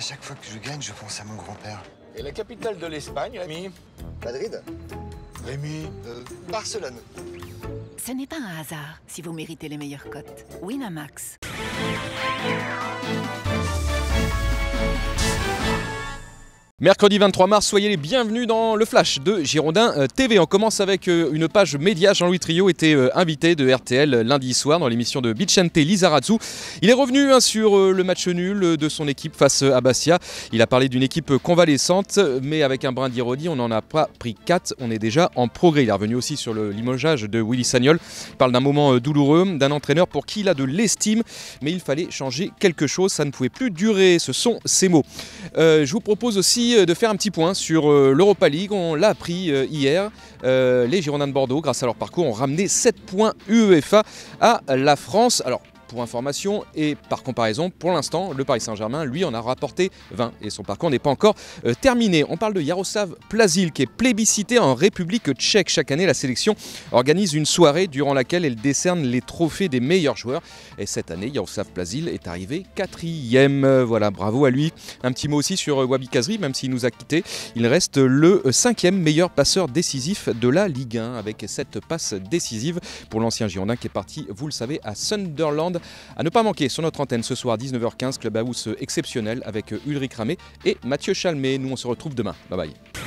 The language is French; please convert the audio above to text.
À chaque fois que je gagne, je pense à mon grand-père. Et la capitale de l'Espagne, Rémi Madrid Rémi euh, Barcelone. Ce n'est pas un hasard si vous méritez les meilleures cotes. Winamax. Mercredi 23 mars, soyez les bienvenus dans le Flash de Girondin euh, TV. On commence avec euh, une page média. Jean-Louis Trio était euh, invité de RTL lundi soir dans l'émission de Bichente Lizarazu. Il est revenu hein, sur le match nul de son équipe face à Bastia. Il a parlé d'une équipe convalescente, mais avec un brin d'ironie, on n'en a pas pris 4. On est déjà en progrès. Il est revenu aussi sur le limogeage de Willy Sagnol. Il parle d'un moment douloureux, d'un entraîneur pour qui il a de l'estime, mais il fallait changer quelque chose. Ça ne pouvait plus durer. Ce sont ses mots. je vous propose aussi de faire un petit point sur euh, l'Europa League. On l'a appris euh, hier. Euh, les Girondins de Bordeaux, grâce à leur parcours, ont ramené 7 points UEFA à la France. Alors, pour information et par comparaison, pour l'instant, le Paris Saint-Germain, lui, en a rapporté 20 et son parcours n'est pas encore euh, terminé. On parle de Jaroslav Plazil qui est plébiscité en République tchèque. Chaque année, la sélection organise une soirée durant laquelle elle décerne les trophées des meilleurs joueurs. Et cette année, Jaroslav Plazil est arrivé quatrième. Voilà, bravo à lui. Un petit mot aussi sur euh, Wabi Kazri, même s'il nous a quittés. Il reste le cinquième meilleur passeur décisif de la Ligue 1 avec cette passe décisive pour l'ancien Girondin qui est parti, vous le savez, à Sunderland à ne pas manquer sur notre antenne ce soir 19h15, Club House exceptionnel avec Ulrich Ramé et Mathieu Chalmé. Nous on se retrouve demain. Bye bye.